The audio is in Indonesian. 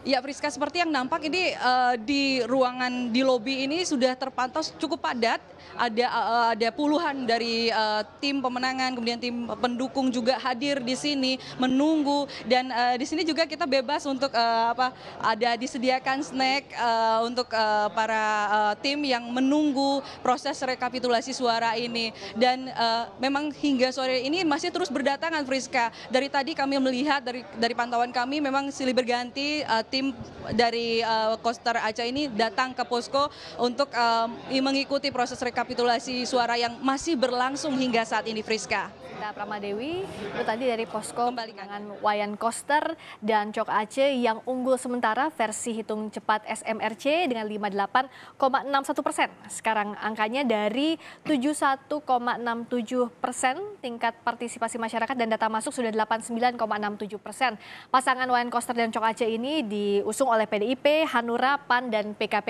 Ya Friska, seperti yang nampak ini uh, di ruangan di lobi ini sudah terpantau cukup padat. Ada uh, ada puluhan dari uh, tim pemenangan, kemudian tim pendukung juga hadir di sini menunggu dan uh, di sini juga kita bebas untuk uh, apa ada disediakan snack uh, untuk uh, para uh, tim yang menunggu proses rekapitulasi suara ini dan uh, memang hingga sore ini masih terus berdatangan Friska. Dari tadi kami melihat dari dari pantauan kami memang silih berganti uh, tim dari uh, Koster Aceh ini datang ke posko untuk uh, mengikuti proses rekapitulasi suara yang masih berlangsung hingga saat ini, Friska. Kita Pramadewi, itu tadi dari posko dengan Wayan Koster dan Cok Aceh yang unggul sementara versi hitung cepat SMRC dengan 58,61 persen. Sekarang angkanya dari 71,67 persen tingkat partisipasi masyarakat dan data masuk sudah 89,67 persen. Pasangan Wayan Koster dan Cok Aceh ini diusung oleh PDIP, Hanura, PAN, dan PKP